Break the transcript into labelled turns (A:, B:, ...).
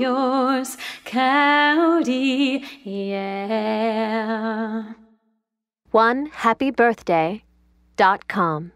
A: yours, Cowdy, yeah.
B: One happy birthday dot com.